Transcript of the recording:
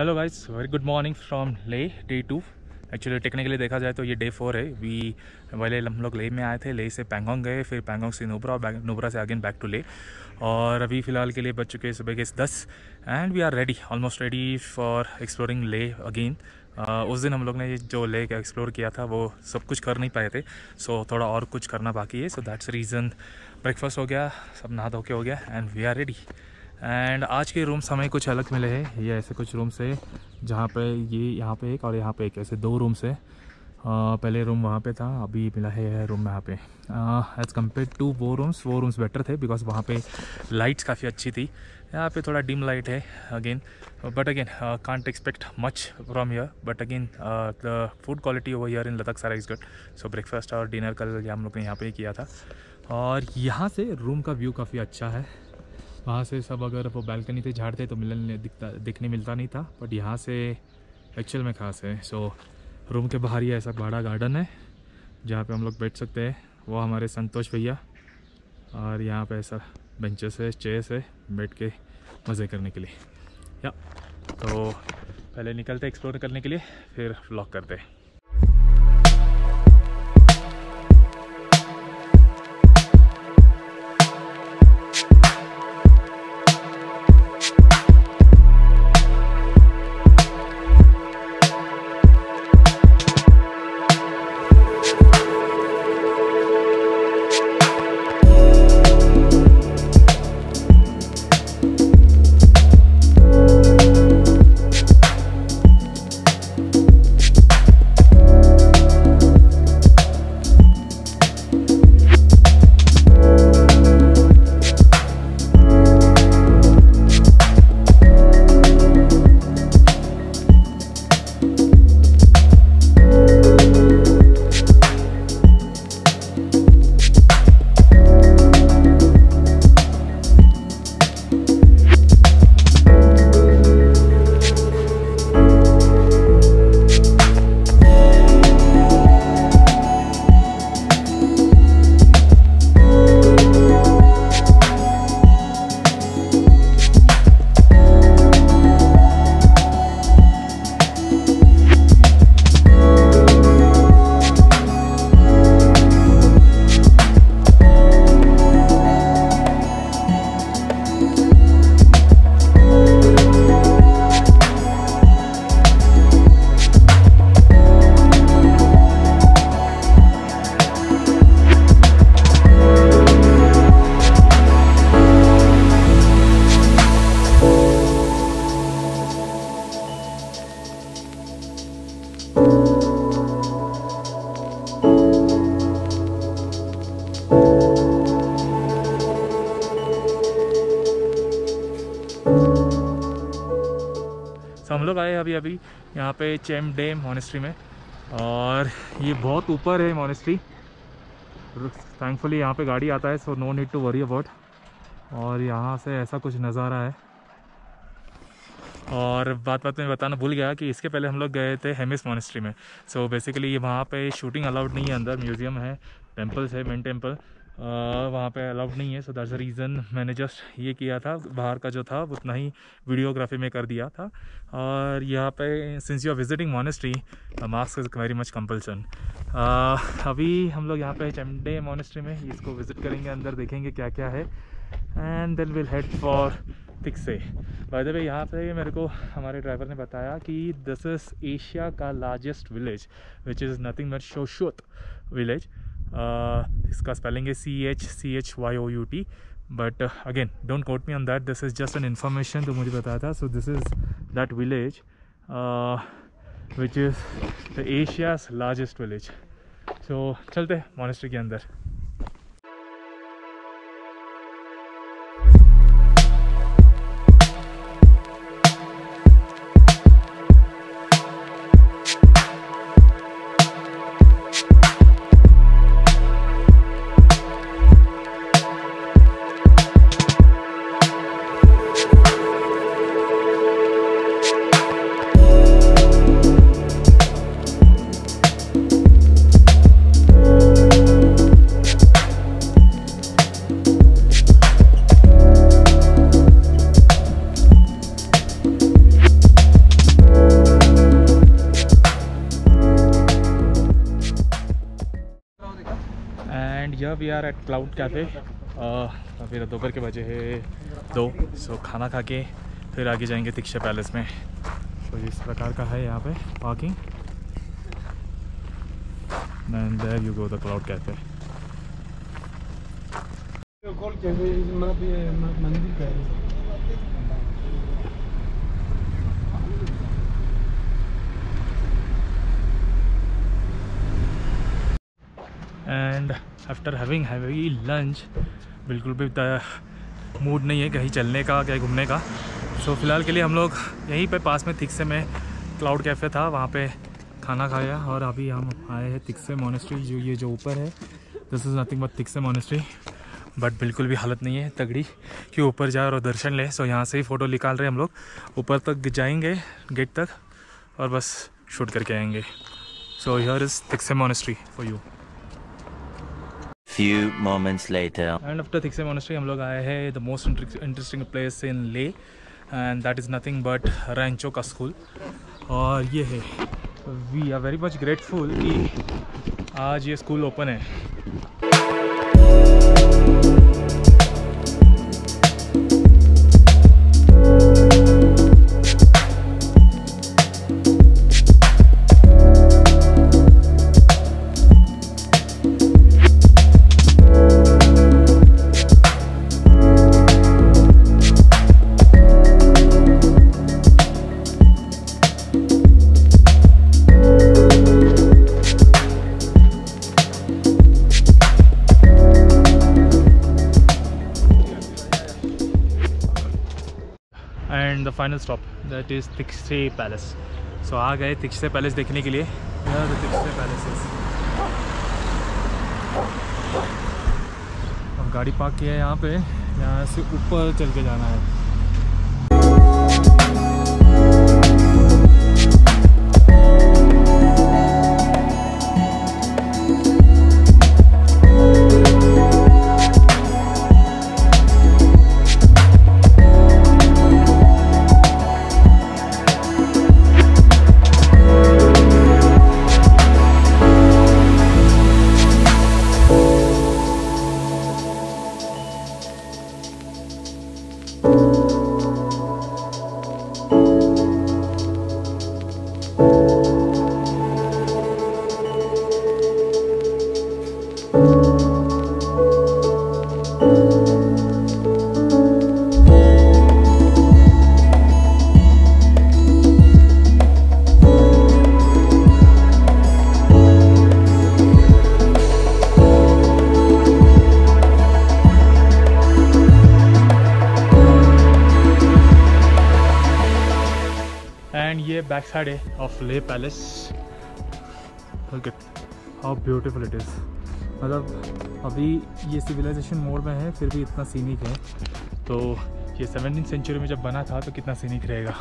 Hello guys very good morning from Leh day two actually technically देखा जाए तो ये डे फोर है। वी पहले हम लोग ले में आए थे। ले से पैंगोंग गए फिर पैंगोंग से नुब्रा और नुब्रा से अगेन बैक टू ले और अभी फ़िलहाल के लिए बच चुके हैं सुबह के दस। And we are ready almost ready for exploring Leh again उस दिन हम लोग ने जो ले का एक्सप्लोर किया था वो सब कुछ कर नहीं पाए थे। सो so, थोड़ा और कुछ करना बाकी है। सो दैट्स रीज़न ब्रेकफास्ट हो गया सब नहा धो के हो गया and we are ready and आज के रूम्स हमें कुछ अलग मिले हैं, ये ऐसे कुछ रूम्स है, जहाँ पे ये यहाँ पे एक और यहाँ पे एक, ऐसे दो रूम्स है। पहले रूम वहाँ पे था, अभी मिला है रूम यहाँ पे। एज़ कंपेयर टू वो रूम्स वो रूम्स बेटर थे बिकॉज़ वहाँ पे लाइट्स काफ़ी अच्छी थी। यहाँ पे थोड़ा डिम लाइट है again but again can't expect much from here but again the food quality over here in Ladakh सारा इज़ गुड सो ब्रेकफास्ट और डिनर कल हम लोग ने यहाँ पे किया था। और यहाँ से रूम का व्यू काफ़ी अच्छा है। वहाँ से सब अगर वो बैल्कनी से झाड़ते तो मिलने दिखता, दिखने मिलता नहीं था बट यहाँ से एक्चुअल में खास है। सो रूम के बाहर ही ऐसा बड़ा गार्डन है, जहाँ पे हम लोग बैठ सकते हैं। वो हमारे संतोष भैया और यहाँ पे ऐसा बेंचेस है चेयर्स है, बैठ के मज़े करने के लिए। या तो पहले निकलते एक्सप्लोर करने के लिए, फिर व्लॉग करते हैं। अभी अभी यहाँ पे चेम डे मोनेस्ट्री में और ये बहुत ऊपर है मोनेस्ट्री थैंकफुली यहाँ पे गाड़ी आता है so no need to worry about और यहाँ से ऐसा कुछ नज़ारा है। और बात बात में बताना भूल गया कि इसके पहले हम लोग गए थे हेमिस मोनेस्ट्री में। सो so बेसिकली वहाँ पे शूटिंग अलाउड नहीं है अंदर म्यूज़ियम है टेम्पल्स है मेन टेंपल वहाँ पे अलाउड नहीं है सो दैट्स रीज़न मैंने जस्ट ये किया था, बाहर का जो था, उतना ही वीडियोग्राफी में कर दिया था। और यहाँ पे since you are visiting monastery mask is very much compulsion अभी हम लोग यहाँ पे चमडे मोनेस्ट्री में इसको विज़िट करेंगे, अंदर देखेंगे क्या क्या है। And then will head for Thiksey by the way यहाँ पे मेरे को हमारे ड्राइवर ने बताया कि दिस इज़ एशिया का largest village which is nothing but Chuchot village इसका स्पेलिंग है C H C H Y O U T but again don't quote me on that this is just an information तो मुझे बताया था. So this is that village which is the Asia's largest village so चलते monastery के अंदर. Here we are at cloud cafe अभी दोपहर के बजे है दो सो खाना खा के फिर आगे जाएँगे तिक्शा पैलेस में। तो इस प्रकार का है यहाँ पे parking and there you go the cloud cafe and after having heavy lunch बिल्कुल भी मूड नहीं है कहीं चलने का कहीं घूमने का। सो so, फ़िलहाल के लिए हम लोग यहीं पे पास में तिक्से में क्लाउड कैफ़े था वहाँ पे खाना खाया और अभी हम आए हैं तिक्से मोनेस्ट्री जो ये जो ऊपर है। This is nothing but Thiksey monastery but बिल्कुल भी हालत नहीं है तगड़ी। कि ऊपर जाए और दर्शन ले? सो so, यहाँ से ही फ़ोटो निकाल रहे हम लोग। ऊपर तक जाएँगे गेट तक और बस शूट करके आएँगे। So here is Thiksey monastery for you Few moments later. And after Thiksey monastery हम लोग आए हैं the most interesting place in Leh and that is nothing but Rancho का स्कूल और ये है we are very much grateful कि आज ये स्कूल ओपन है the final stop that is Thiksey palace so आ गए तिक्से पैलेस देखने के लिए। तिक्से पैलेस गाड़ी पार्क किया है यहाँ पे। यहाँ से ऊपर चल के जाना है। Back side of Leh palace okay how beautiful it is मतलब अभी ये सिविलाइजेशन मोड में है, फिर भी इतना सीनिक है। तो ये सेवनटीन सेंचुरी में जब बना था तो कितना सीनिक रहेगा?